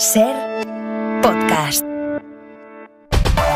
Ser podcast.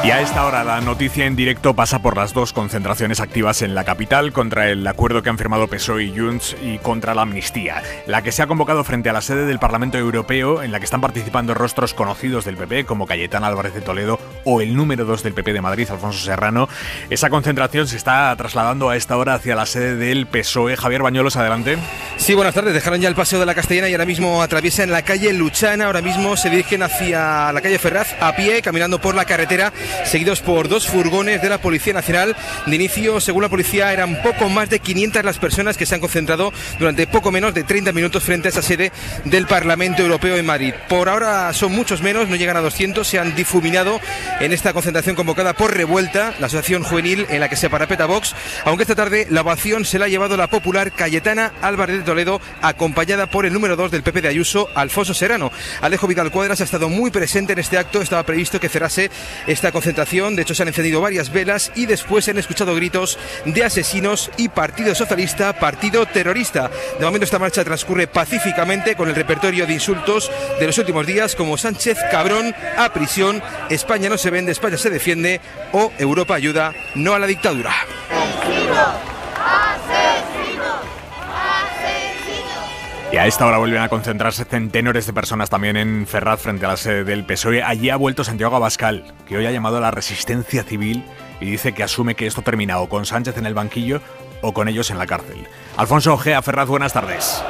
Y a esta hora la noticia en directo pasa por las dos concentraciones activas en la capital contra el acuerdo que han firmado PSOE y Junts y contra la amnistía. La que se ha convocado frente a la sede del Parlamento Europeo en la que están participando rostros conocidos del PP como Cayetán Álvarez de Toledo o el número 2 del PP de Madrid, Alfonso Serrano. Esa concentración se está trasladando a esta hora hacia la sede del PSOE. Javier Bañuelos, adelante. Sí, buenas tardes. Dejaron ya el paseo de la Castellana y ahora mismo atraviesan la calle Luchana. Ahora mismo se dirigen hacia la calle Ferraz a pie, caminando por la carretera seguidos por dos furgones de la Policía Nacional. De inicio, según la policía, eran poco más de 500 las personas que se han concentrado durante poco menos de 30 minutos frente a esa sede del Parlamento Europeo en Madrid. Por ahora son muchos menos, no llegan a 200, se han difuminado en esta concentración convocada por Revuelta, la asociación juvenil en la que se parapeta Vox, aunque esta tarde la ovación se la ha llevado la popular Cayetana Álvarez de Toledo, acompañada por el número 2 del PP de Ayuso, Alfonso Serrano. Alejo Vidal Cuadras ha estado muy presente en este acto, estaba previsto que cerrase esta concentración, de hecho se han encendido varias velas y después se han escuchado gritos de asesinos y Partido Socialista, Partido Terrorista. De momento esta marcha transcurre pacíficamente con el repertorio de insultos de los últimos días como Sánchez cabrón a prisión, España no se vende, España se defiende o Europa ayuda, no a la dictadura. Y a esta hora vuelven a concentrarse centenares de personas también en Ferraz frente a la sede del PSOE. Allí ha vuelto Santiago Abascal, que hoy ha llamado a la resistencia civil y dice que asume que esto termina o con Sánchez en el banquillo o con ellos en la cárcel. Alfonso Ojea Ferraz, buenas tardes.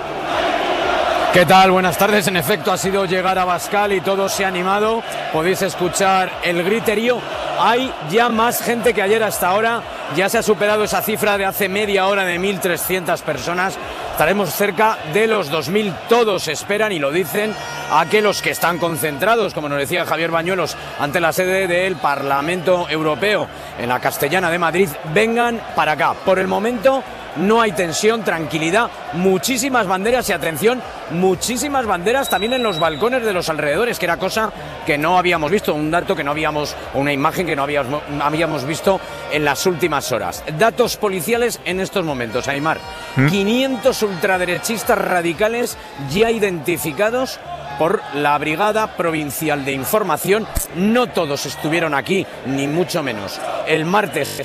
¿Qué tal? Buenas tardes. En efecto, ha sido llegar a Bascal y todo se ha animado. Podéis escuchar el griterío. Hay ya más gente que ayer hasta ahora. Ya se ha superado esa cifra de hace media hora de 1.300 personas. Estaremos cerca de los 2.000. Todos esperan y lo dicen a que los que están concentrados, como nos decía Javier Bañuelos, ante la sede del Parlamento Europeo en la Castellana de Madrid, vengan para acá. Por el momento no hay tensión, tranquilidad, muchísimas banderas y atención, muchísimas banderas también en los balcones de los alrededores, que era cosa que no habíamos visto, un dato que no habíamos, una imagen que no habíamos, habíamos visto en las últimas horas. Datos policiales en estos momentos, Aymar. 500 ultraderechistas radicales ya identificados por la Brigada Provincial de Información. No todos estuvieron aquí, ni mucho menos. El martes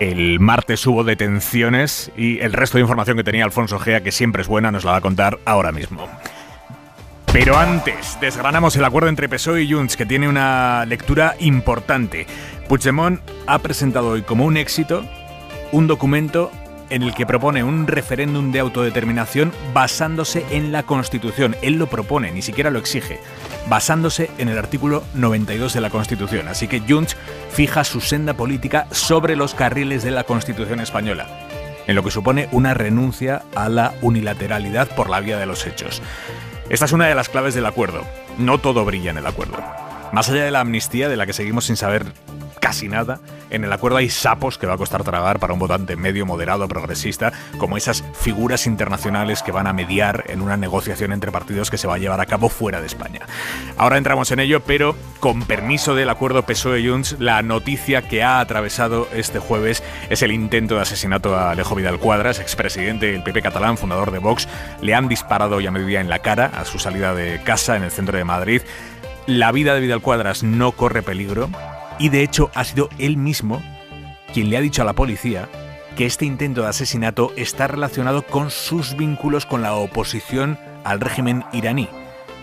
el martes hubo detenciones y el resto de información que tenía Alfonso Gea, que siempre es buena, nos la va a contar ahora mismo. Pero antes, desgranamos el acuerdo entre PSOE y Junts, que tiene una lectura importante. Puigdemont ha presentado hoy como un éxito un documento en el que propone un referéndum de autodeterminación basándose en la Constitución. Él lo propone, ni siquiera lo exige, basándose en el artículo 92 de la Constitución. Así que Junts fija su senda política sobre los carriles de la Constitución española, en lo que supone una renuncia a la unilateralidad por la vía de los hechos. Esta es una de las claves del acuerdo. No todo brilla en el acuerdo. Más allá de la amnistía, de la que seguimos sin saber casi nada. En el acuerdo hay sapos que va a costar tragar para un votante medio, moderado, progresista, como esas figuras internacionales que van a mediar en una negociación entre partidos que se va a llevar a cabo fuera de España. Ahora entramos en ello, pero con permiso del acuerdo PSOE-Junts, la noticia que ha atravesado este jueves es el intento de asesinato a Alejo Vidal Cuadras, expresidente del PP catalán, fundador de Vox. Le han disparado ya media en la cara a su salida de casa en el centro de Madrid. La vida de Vidal Cuadras no corre peligro, y de hecho ha sido él mismo quien le ha dicho a la policía que este intento de asesinato está relacionado con sus vínculos con la oposición al régimen iraní.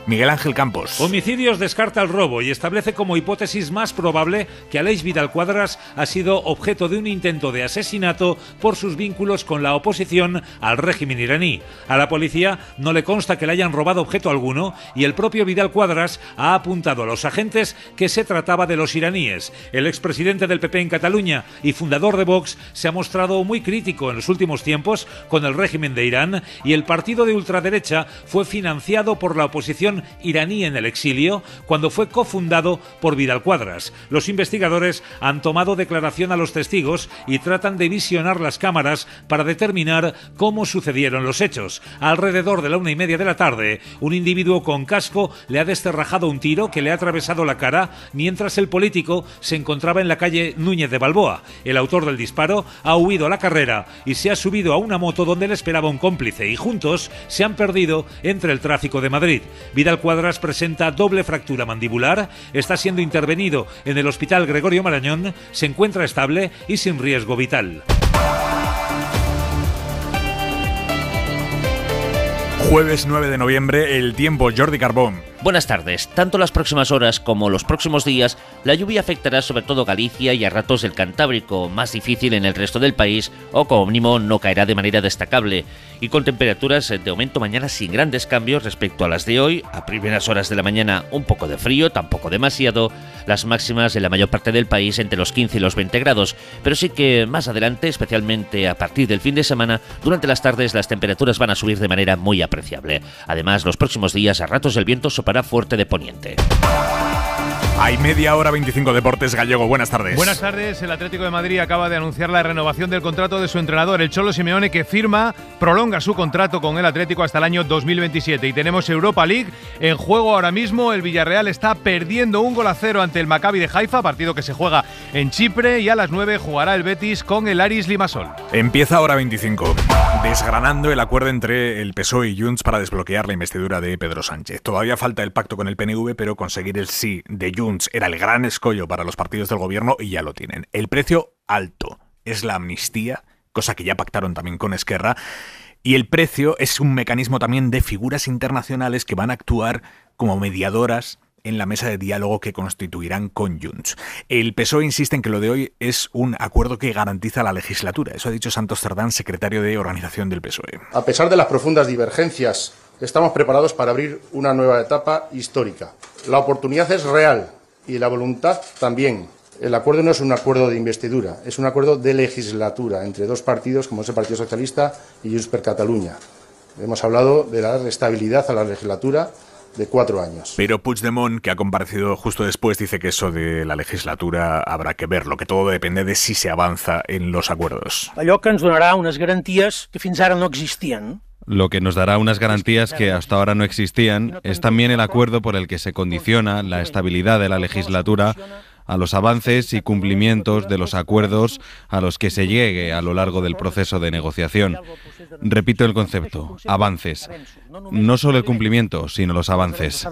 Miguel Ángel Campos. Homicidios descarta el robo y establece como hipótesis más probable que Aleix Vidal Cuadras ha sido objeto de un intento de asesinato por sus vínculos con la oposición al régimen iraní. A la policía no le consta que le hayan robado objeto alguno y el propio Vidal Cuadras ha apuntado a los agentes que se trataba de los iraníes. El expresidente del PP en Cataluña y fundador de Vox se ha mostrado muy crítico en los últimos tiempos con el régimen de Irán y el partido de ultraderecha fue financiado por la oposición iraní en el exilio cuando fue cofundado por Vidal Cuadras. Los investigadores han tomado declaración a los testigos y tratan de visionar las cámaras para determinar cómo sucedieron los hechos. Alrededor de la una y media de la tarde, un individuo con casco le ha desterrajado un tiro que le ha atravesado la cara mientras el político se encontraba en la calle Núñez de Balboa. El autor del disparo ha huido a la carrera y se ha subido a una moto donde le esperaba un cómplice y juntos se han perdido entre el tráfico de Madrid. Vidal Cuadras presenta doble fractura mandibular, está siendo intervenido en el Hospital Gregorio Marañón, se encuentra estable y sin riesgo vital. Jueves 9 de noviembre, el tiempo Jordi Carbón. Buenas tardes. Tanto las próximas horas como los próximos días, la lluvia afectará sobre todo Galicia y a ratos el Cantábrico, más difícil en el resto del país, o como mínimo no caerá de manera destacable, y con temperaturas de aumento mañana sin grandes cambios respecto a las de hoy, a primeras horas de la mañana un poco de frío, tampoco demasiado, las máximas en la mayor parte del país entre los 15 y los 20 grados, pero sí que más adelante, especialmente a partir del fin de semana, durante las tardes las temperaturas van a subir de manera muy apreciable. Además, los próximos días a ratos el viento para Fuerte de Poniente. Hay media hora 25 Deportes Gallego. Buenas tardes. Buenas tardes. El Atlético de Madrid acaba de anunciar la renovación del contrato de su entrenador, el Cholo Simeone, que firma, prolonga su contrato con el Atlético hasta el año 2027. Y tenemos Europa League en juego ahora mismo. El Villarreal está perdiendo un gol a cero ante el Maccabi de Haifa, partido que se juega en Chipre. Y a las 9 jugará el Betis con el Aris Limasol. Empieza ahora 25. Desgranando el acuerdo entre el PSOE y Junts para desbloquear la investidura de Pedro Sánchez. Todavía falta el pacto con el PNV, pero conseguir el sí de Junts era el gran escollo para los partidos del gobierno y ya lo tienen. El precio alto es la amnistía, cosa que ya pactaron también con Esquerra, y el precio es un mecanismo también de figuras internacionales que van a actuar como mediadoras en la mesa de diálogo que constituirán con Junts. El PSOE insiste en que lo de hoy es un acuerdo que garantiza la legislatura. Eso ha dicho Santos Cerdán, secretario de organización del PSOE. A pesar de las profundas divergencias, estamos preparados para abrir una nueva etapa histórica. La oportunidad es real y la voluntad también. El acuerdo no es un acuerdo de investidura, es un acuerdo de legislatura entre dos partidos como es el Partido Socialista y Junts per Catalunya. Hemos hablado de dar estabilidad a la legislatura de cuatro años. Pero Puigdemont, que ha comparecido justo después, dice que eso de la legislatura habrá que verlo, que todo depende de si se avanza en los acuerdos. Allò que ens donarà unes garanties que fins ara no existien, lo que nos dará unas garantías que hasta ahora no existían es también el acuerdo por el que se condiciona la estabilidad de la legislatura a los avances y cumplimientos de los acuerdos a los que se llegue a lo largo del proceso de negociación. Repito el concepto, avances. No solo el cumplimiento, sino los avances.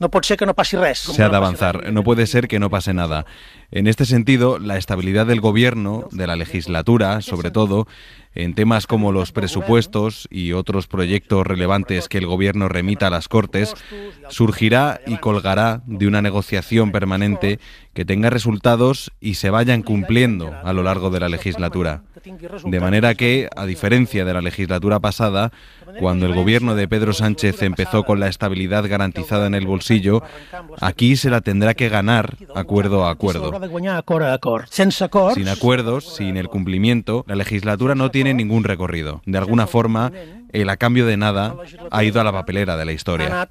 No puede ser que no pase res. Se ha de avanzar, no puede ser que no pase nada. En este sentido, la estabilidad del gobierno, de la legislatura, sobre todo, en temas como los presupuestos y otros proyectos relevantes que el gobierno remita a las Cortes, surgirá y colgará de una negociación permanente que tenga resultados y se vayan cumpliendo a lo largo de la legislatura. De manera que, a diferencia de la legislatura pasada, cuando el gobierno de Pedro Sánchez empezó con la estabilidad garantizada en el bolsillo, aquí se la tendrá que ganar acuerdo a acuerdo. Sin acuerdos, sin el cumplimiento, la legislatura no tiene ningún recorrido. De alguna forma, el a cambio de nada ha ido a la papelera de la historia.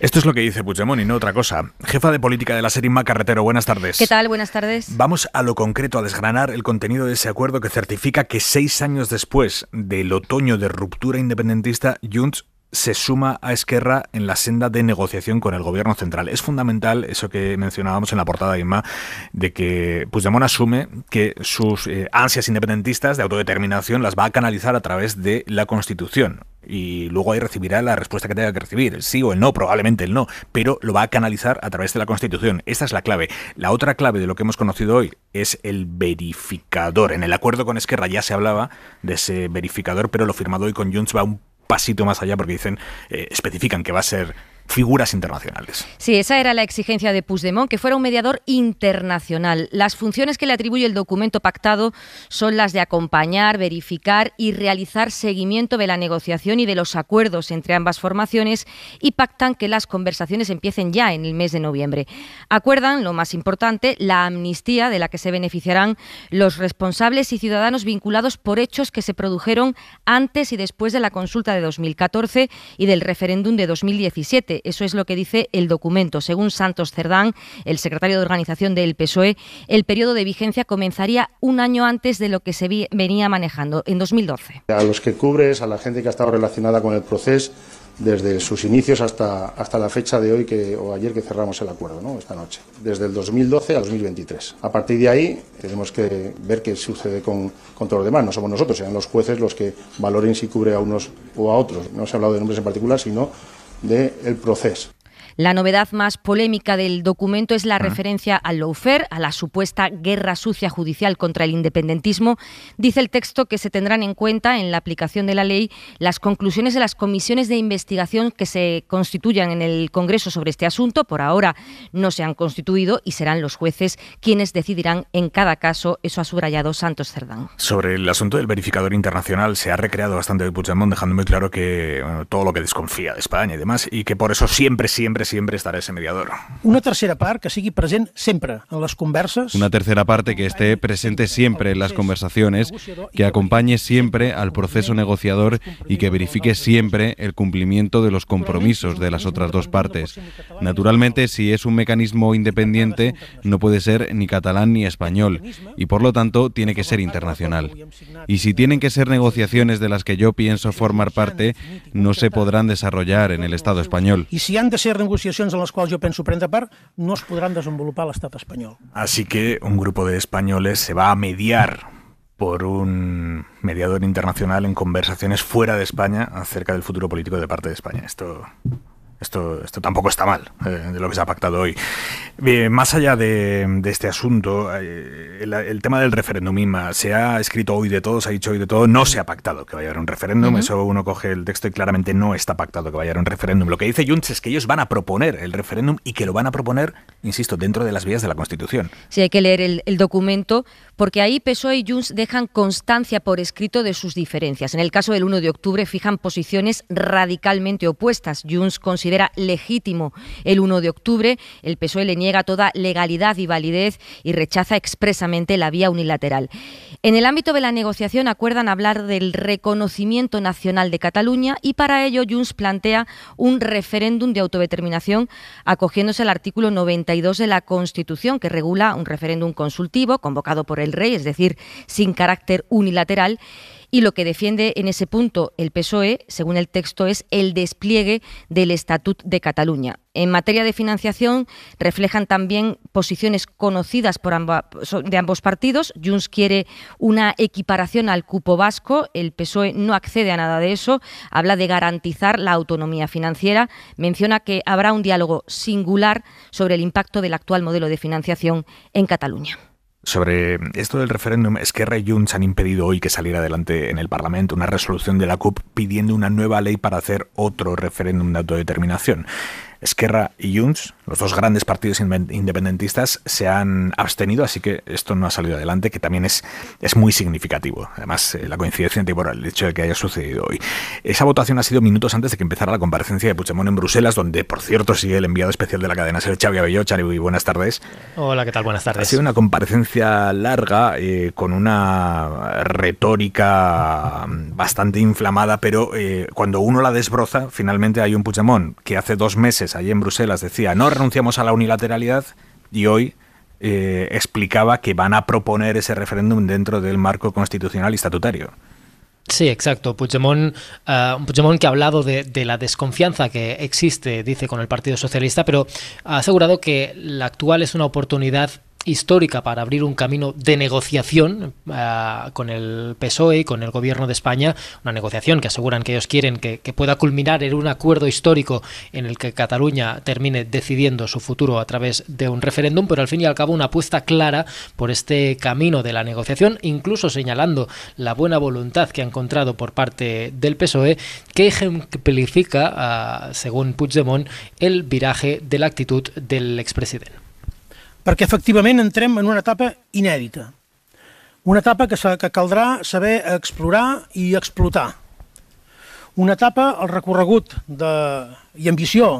Esto es lo que dice Puigdemont y no otra cosa. Jefa de política de la Serima Carretero, buenas tardes. ¿Qué tal? Buenas tardes. Vamos a lo concreto, a desgranar el contenido de ese acuerdo que certifica que seis años después del otoño de ruptura independentista, Junts se suma a Esquerra en la senda de negociación con el gobierno central. Es fundamental eso que mencionábamos en la portada, Inma, de que Puigdemont asume que sus eh, ansias independentistas de autodeterminación las va a canalizar a través de la Constitución. Y luego ahí recibirá la respuesta que tenga que recibir, el sí o el no, probablemente el no, pero lo va a canalizar a través de la Constitución. Esta es la clave. La otra clave de lo que hemos conocido hoy es el verificador. En el acuerdo con Esquerra ya se hablaba de ese verificador, pero lo firmado hoy con Junts va un pasito más allá porque dicen, eh, especifican que va a ser figuras internacionales. Sí, esa era la exigencia de Puigdemont, que fuera un mediador internacional. Las funciones que le atribuye el documento pactado son las de acompañar, verificar y realizar seguimiento de la negociación y de los acuerdos entre ambas formaciones y pactan que las conversaciones empiecen ya en el mes de noviembre. Acuerdan, lo más importante, la amnistía de la que se beneficiarán los responsables y ciudadanos vinculados por hechos que se produjeron antes y después de la consulta de 2014 y del referéndum de 2017 eso es lo que dice el documento. Según Santos Cerdán, el secretario de organización del PSOE, el periodo de vigencia comenzaría un año antes de lo que se venía manejando, en 2012. A los que cubres, a la gente que ha estado relacionada con el proceso, desde sus inicios hasta, hasta la fecha de hoy que, o ayer que cerramos el acuerdo, ¿no? esta noche, desde el 2012 a 2023. A partir de ahí tenemos que ver qué sucede con, con todos los demás. No somos nosotros, serán los jueces los que valoren si cubre a unos o a otros. No se ha hablado de nombres en particular, sino del proceso. La novedad más polémica del documento es la referencia al lawfare, a la supuesta guerra sucia judicial contra el independentismo. Dice el texto que se tendrán en cuenta en la aplicación de la ley las conclusiones de las comisiones de investigación que se constituyan en el Congreso sobre este asunto. Por ahora no se han constituido y serán los jueces quienes decidirán en cada caso. Eso ha subrayado Santos Cerdán. Sobre el asunto del verificador internacional se ha recreado bastante de Puigdemont, dejando muy claro que bueno, todo lo que desconfía de España y demás, y que por eso siempre, siempre, siempre estará ese mediador. Una tercera part que sigui present sempre en les converses. Una tercera parte que esté presente siempre en las conversaciones, que acompañe siempre al proceso negociador y que verifique siempre el cumplimiento de los compromisos de las otras dos partes. Naturalmente, si es un mecanismo independiente, no puede ser ni catalán ni español y por lo tanto tiene que ser internacional. Y si tienen que ser negociaciones de las que yo pienso formar parte, no se podrán desarrollar en el Estado español. I si han de ser negociacions en les quals jo penso prendre part, no es podran desenvolupar a l'estat espanyol. Así que un grupo de españoles se va a mediar por un mediador internacional en conversaciones fuera de España acerca del futuro político de parte de España. Esto esto, esto tampoco está mal, eh, de lo que se ha pactado hoy. Más allá de, de este asunto, eh, el, el, tema del referéndum misma, se ha escrito hoy de todo, se ha dicho hoy de todo, no se ha pactado que vaya a haber un referéndum, uh -huh. eso uno coge el texto y claramente no está pactado que vaya a haber un referéndum. Lo que dice Junts es que ellos van a proponer el referéndum y que lo van a proponer, insisto, dentro de las vías de la Constitución. Sí, hay que leer el, el documento porque ahí PSOE y Junts dejan constancia por escrito de sus diferencias. En el caso del 1 de octubre fijan posiciones radicalmente opuestas. Junts considera legítimo el 1 de octubre. El PSOE le niega toda legalidad y validez y rechaza expresamente la vía unilateral. En el ámbito de la negociación acuerdan hablar del reconocimiento nacional de Cataluña y para ello Junts plantea un referéndum de autodeterminación acogiéndose al artículo 92 de la Constitución que regula un referéndum consultivo convocado por el rey, es decir, sin carácter unilateral y lo que defiende en ese punto el PSOE, según el texto, es el despliegue del Estatut de Cataluña. En materia de financiación reflejan también posiciones conocidas por de ambos partidos. Junts quiere una equiparación al cupo vasco, el PSOE no accede a nada de eso, habla de garantizar la autonomía financiera, menciona que habrá un diálogo singular sobre el impacto del actual modelo de financiación en Cataluña. Sobre esto del referéndum, Esquerra y Junts han impedido hoy que saliera adelante en el Parlamento una resolución de la CUP pidiendo una nueva ley para hacer otro referéndum de autodeterminación. Esquerra y Junts, los dos grandes partidos independentistas, se han abstenido, así que esto no ha salido adelante, que también es, es muy significativo. Además, eh, la coincidencia temporal, el hecho de que haya sucedido hoy. Esa votación ha sido minutos antes de que empezara la comparecencia de Puigdemont en Bruselas, donde, por cierto, sigue el enviado especial de la cadena ser Xavi Abelló. Xavi, buenas tardes. Hola, ¿qué tal? Buenas tardes. Ha sido una comparecencia larga, eh, con una retórica bastante inflamada, pero eh, cuando uno la desbroza, finalmente hay un Puigdemont que hace dos meses allí en Bruselas decía no renunciamos a la unilateralidad y hoy eh, explicaba que van a proponer ese referéndum dentro del marco constitucional y estatutario. Sí, exacto. Puigdemont, uh, Puigdemont que ha hablado de, de, la desconfianza que existe, dice, con el Partido Socialista, pero ha asegurado que la actual es una oportunidad histórica para abrir un camino de negociación uh, con el PSOE y con el gobierno de España, una negociación que aseguran que ellos quieren que, pueda culminar en un acuerdo histórico en el que Cataluña termine decidiendo su futuro a través de un referéndum, pero al fin y al cabo una apuesta clara por este camino de la negociación, incluso señalando la buena voluntad que ha encontrado por parte del PSOE, que ejemplifica, uh, según Puigdemont, el viraje de la actitud del expresidente. Perquè efectivament entrem en una etapa inèdita, una etapa que, que caldrà saber explorar i explotar, una etapa, el recorregut de, i ambició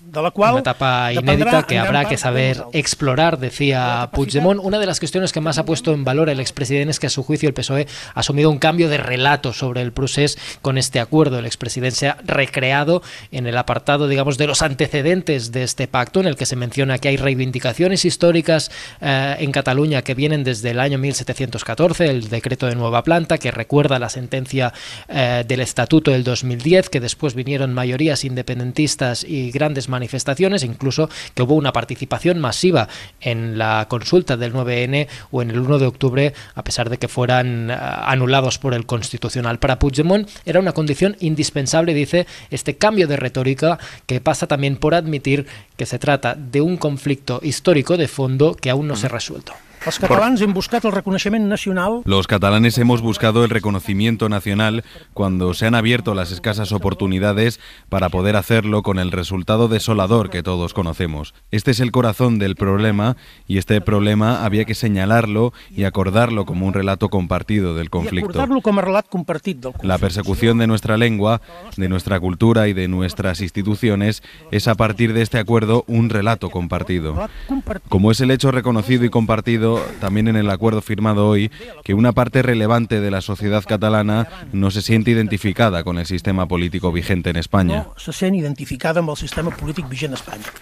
de la cual una etapa inédita que habrá que saber explorar, decía Puigdemont. Una de las cuestiones que más ha puesto en valor el expresidente es que a su juicio el PSOE ha asumido un cambio de relato sobre el procés con este acuerdo. El expresidente se ha recreado en el apartado, digamos, de los antecedentes de este pacto, en el que se menciona que hay reivindicaciones históricas eh, en Cataluña que vienen desde el año 1714, el decreto de nueva planta, que recuerda la sentencia eh, del Estatuto del 2010, que después vinieron mayorías independentistas y grandes manifestaciones, incluso que hubo una participación masiva en la consulta del 9N o en el 1 de octubre, a pesar de que fueran uh, anulados por el Constitucional. Para Puigdemont era una condición indispensable, dice, este cambio de retórica que pasa también por admitir que se trata de un conflicto histórico de fondo que aún no se ha resuelto. Els catalans hem buscat el reconeixement nacional. Los catalanes hemos buscado el reconocimiento nacional cuando se han abierto las escasas oportunidades para poder hacerlo con el resultado desolador que todos conocemos. Este es el corazón del problema y este problema había que señalarlo y acordarlo como un relato compartido del conflicto. La persecución de nuestra lengua, de nuestra cultura y de nuestras instituciones es a partir de este acuerdo un relato compartido. Como es el hecho reconocido y compartido también en el acuerdo firmado hoy, que una parte relevante de la sociedad catalana no se siente identificada con el sistema político vigente en España. se sent identificada amb el sistema polític vigent a Espanya.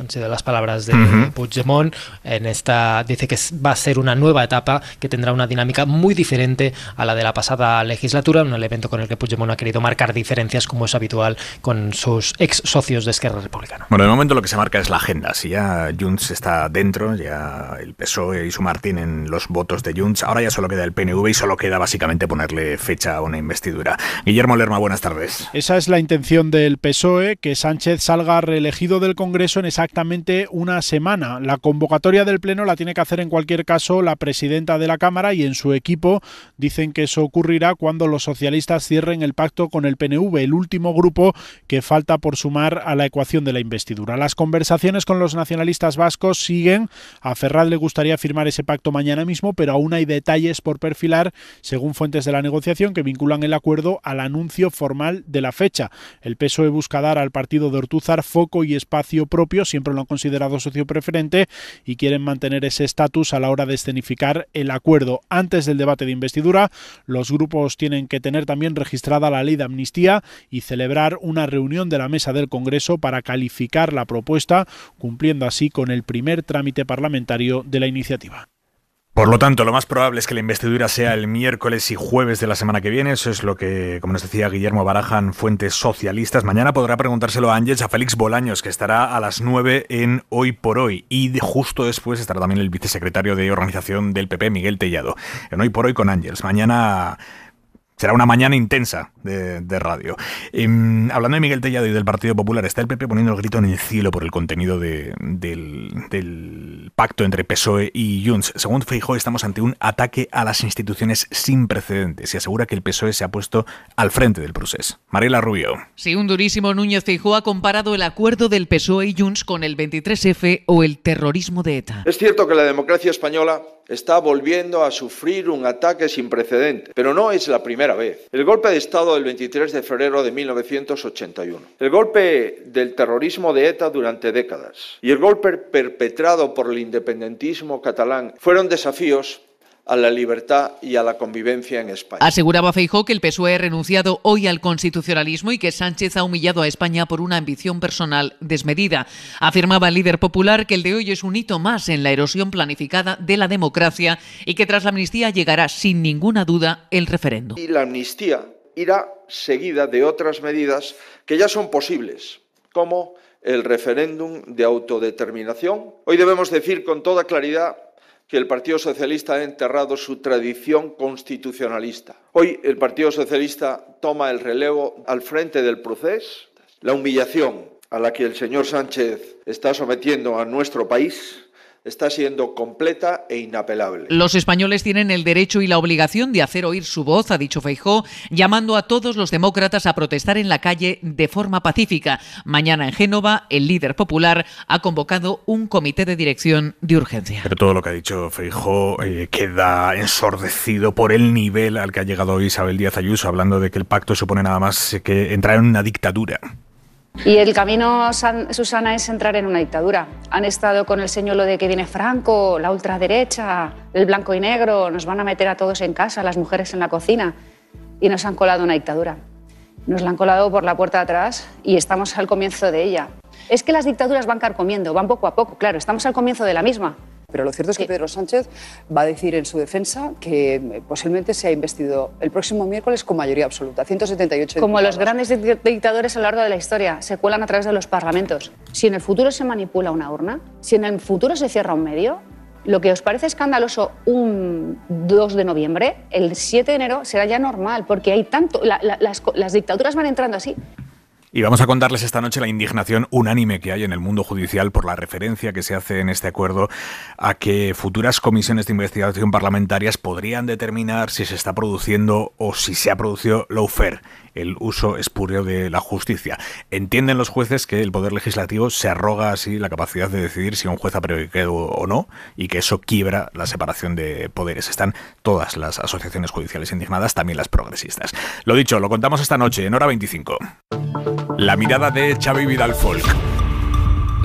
Han sido las palabras de Ujú. Puigdemont. En esta dice que va a ser una nueva etapa que tendrá una dinámica muy diferente a la de la pasada legislatura, un elemento con el que Puigdemont ha querido marcar diferencias como es habitual con sus ex socios de Esquerra Republicana. Bueno, de momento lo que se marca es la agenda. Si ya Junts está dentro, ya el PSOE y su Martín en los votos de Junts, ahora ya solo queda el PNV y solo queda básicamente ponerle fecha a una investidura. Guillermo Lerma, buenas tardes. Esa es la intención del PSOE, que Sánchez salga reelegido del Congreso en exactamente una semana. La convocatoria del Pleno la tiene que hacer en cualquier caso la presidenta de la Cámara y en su equipo dicen que eso ocurrirá cuando los socialistas cierren el pacto con el PNV, el último grupo que falta por sumar a la ecuación de la investidura. Las conversaciones con los nacionalistas vascos siguen. A Ferraz le gustaría firmar ese pacto mañana mismo, pero aún hay detalles por perfilar, según fuentes de la negociación, que vinculan el acuerdo al anuncio formal de la fecha. El PSOE busca dar al partido de Ortúzar foco y espacio propio, siempre lo han considerado socio preferente, y quieren mantener ese estatus a la hora de escenificar el acuerdo. Antes del debate de investidura, los grupos tienen que tener también registrada la ley de amnistía y celebrar una reunión de la mesa del Congreso para calificar la propuesta, cumpliendo así con el primer trámite parlamentario de la iniciativa. Por lo tanto, lo más probable es que la investidura sea el miércoles y jueves de la semana que viene. Eso es lo que, como nos decía Guillermo Barajan, fuentes socialistas. Mañana podrá preguntárselo a Ángels, a Félix Bolaños, que estará a las 9 en Hoy por Hoy. Y justo después estará también el vicesecretario de organización del PP, Miguel Tellado. En Hoy por Hoy con Ángels. Mañana Será una mañana intensa de, de radio. Em, hablando de Miguel Tellado y del Partido Popular, está el PP poniendo el grito en el cielo por el contenido de- del, del pacto entre PSOE y Junts. Según Feijóo, estamos ante un ataque a las instituciones sin precedentes y asegura que el PSOE se ha puesto al frente del procés. Mariela Rubio. Sí, un durísimo Núñez Feijóo ha comparado el acuerdo del PSOE y Junts con el 23F o el terrorismo de ETA. Es cierto que la democracia española está volviendo a sufrir un ataque sin precedentes, pero no es la primera vez. El golpe de Estado del 23 de febrero de 1981, el golpe del terrorismo de ETA durante décadas y el golpe perpetrado por el independentismo catalán fueron desafíos a la libertad y a la convivencia en España. Aseguraba Feijóo que el PSOE ha renunciado hoy al constitucionalismo y que Sánchez ha humillado a España por una ambición personal desmedida. Afirmaba el líder popular que el de hoy es un hito más en la erosión planificada de la democracia y que tras la amnistía llegará sin ninguna duda el referéndum. Y la amnistía irá seguida de otras medidas que ya son posibles, como el referéndum de autodeterminación. Hoy debemos decir con toda claridad que el Partido Socialista ha enterrado su tradición constitucionalista. Hoy el Partido Socialista toma el relevo al frente del proceso. La humillación a la que el señor Sánchez está sometiendo a nuestro país está siendo completa e inapelable. Los españoles tienen el derecho y la obligación de hacer oír su voz, ha dicho Feijó, llamando a todos los demócratas a protestar en la calle de forma pacífica. Mañana en Génova, el líder popular ha convocado un comité de dirección de urgencia. Pero todo lo que ha dicho Feijó eh, queda ensordecido por el nivel al que ha llegado Isabel Díaz Ayuso, hablando de que el pacto supone nada más que entrar en una dictadura. Y el camino, San- Susana, es entrar en una dictadura. Han estado con el señuelo de que viene Franco, la ultraderecha, el blanco y negro, nos van a meter a todos en casa, las mujeres en la cocina, y nos han colado una dictadura. Nos la han colado por la puerta de atrás y estamos al comienzo de ella. Es que las dictaduras van carcomiendo, van poco a poco, claro, estamos al comienzo de la misma. Pero lo cierto es que Pedro Sánchez va a decir en su defensa que eh, posiblemente se ha investido el próximo miércoles con mayoría absoluta, 178 Como diputados. los grandes dictadores a lo largo de la historia, se cuelan a través de los parlamentos. Si en el futuro se manipula una urna, si en el futuro se cierra un medio, lo que os parece escandaloso un 2 de noviembre, el 7 de enero será ya normal, porque hay tanto, la, la, las, las dictaduras van entrando así. Y vamos a contarles esta noche la indignación unánime que hay en el mundo judicial por la referencia que se hace en este acuerdo a que futuras comisiones de investigación parlamentarias podrían determinar si se está produciendo o si se ha producido lawfare, el uso espurio de la justicia. Entienden los jueces que el Poder Legislativo se arroga así la capacidad de decidir si un juez ha prevaricado o no y que eso quiebra la separación de poderes. Están todas las asociaciones judiciales indignadas, también las progresistas. Lo dicho, lo contamos esta noche en hora 25. La mirada de Xavi Vidal Folk.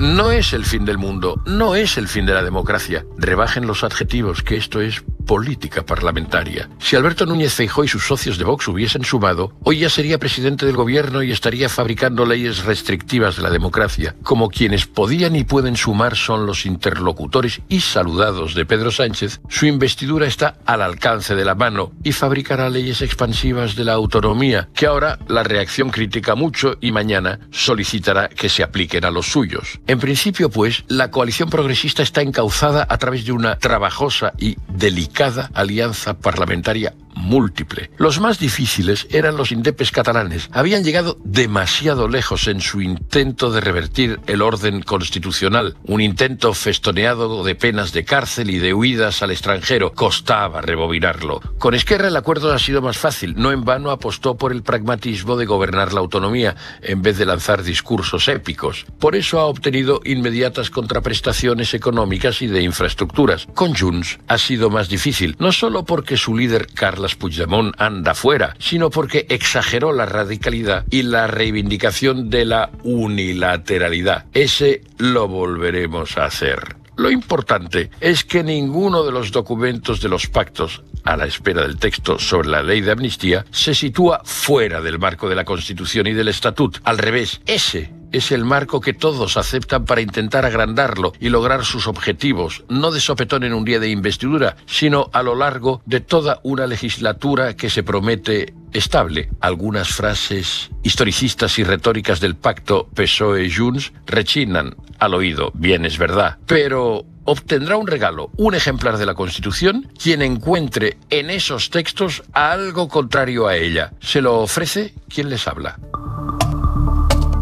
No es el fin del mundo, no es el fin de la democracia. Rebajen los adjetivos, que esto es política parlamentaria. Si Alberto Núñez Feijóo y sus socios de Vox hubiesen sumado, hoy ya sería presidente del gobierno y estaría fabricando leyes restrictivas de la democracia. Como quienes podían y pueden sumar son los interlocutores y saludados de Pedro Sánchez, su investidura está al alcance de la mano y fabricará leyes expansivas de la autonomía, que ahora la reacción critica mucho y mañana solicitará que se apliquen a los suyos. En principio, pues, la coalición progresista está encauzada a través de una trabajosa y delicada alianza parlamentaria múltiple. Los más difíciles eran los indepes catalanes. Habían llegado demasiado lejos en su intento de revertir el orden constitucional, un intento festoneado de penas de cárcel y de huidas al extranjero. Costaba rebobinarlo. Con Esquerra el acuerdo ha sido más fácil. No en vano apostó por el pragmatismo de gobernar la autonomía en vez de lanzar discursos épicos. Por eso ha obtenido inmediatas contraprestaciones económicas y de infraestructuras. Con Junts ha sido más no solo porque su líder Carles Puigdemont anda fuera, sino porque exageró la radicalidad y la reivindicación de la unilateralidad. Ese lo volveremos a hacer. Lo importante es que ninguno de los documentos de los pactos, a la espera del texto sobre la ley de amnistía, se sitúa fuera del marco de la Constitución y del Estatut. Al revés, ese es el marco que todos aceptan para intentar agrandarlo y lograr sus objetivos, no de sopetón en un día de investidura, sino a lo largo de toda una legislatura que se promete estable. Algunas frases historicistas y retóricas del pacto PSOE-Junts rechinan al oído, bien es verdad, pero obtendrá un regalo, un ejemplar de la Constitución, quien encuentre en esos textos algo contrario a ella. Se lo ofrece quien les habla.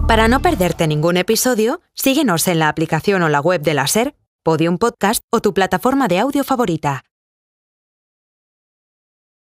Para no perderte ningún episodio, síguenos en la aplicación o la web de la SER, Podium Podcast o tu plataforma de audio favorita.